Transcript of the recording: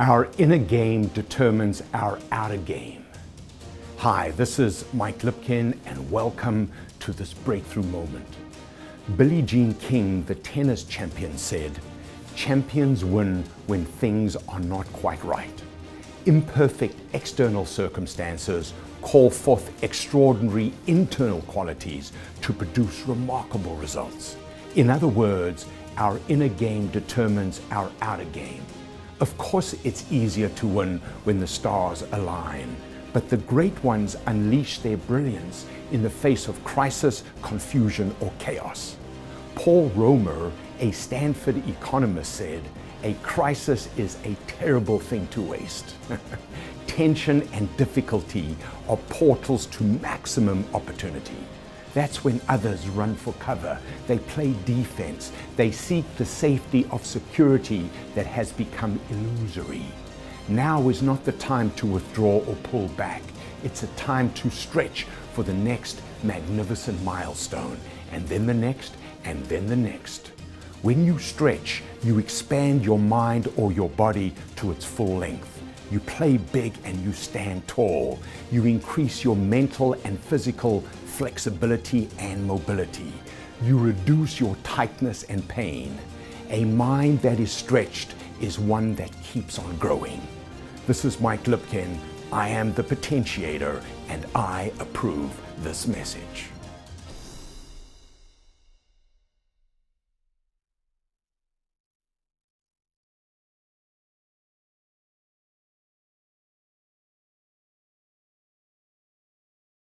Our inner game determines our outer game. Hi, this is Mike Lipkin, and welcome to this breakthrough moment. Billie Jean King, the tennis champion, said, Champions win when things are not quite right. Imperfect external circumstances call forth extraordinary internal qualities to produce remarkable results. In other words, our inner game determines our outer game. Of course, it's easier to win when the stars align, but the great ones unleash their brilliance in the face of crisis, confusion, or chaos. Paul Romer, a Stanford economist, said, A crisis is a terrible thing to waste. Tension and difficulty are portals to maximum opportunity. That's when others run for cover. They play defense. They seek the safety of security that has become illusory. Now is not the time to withdraw or pull back. It's a time to stretch for the next magnificent milestone, and then the next, and then the next. When you stretch, you expand your mind or your body to its full length. You play big and you stand tall. You increase your mental and physical flexibility and mobility. You reduce your tightness and pain. A mind that is stretched is one that keeps on growing. This is Mike Lipkin. I am the potentiator and I approve this message.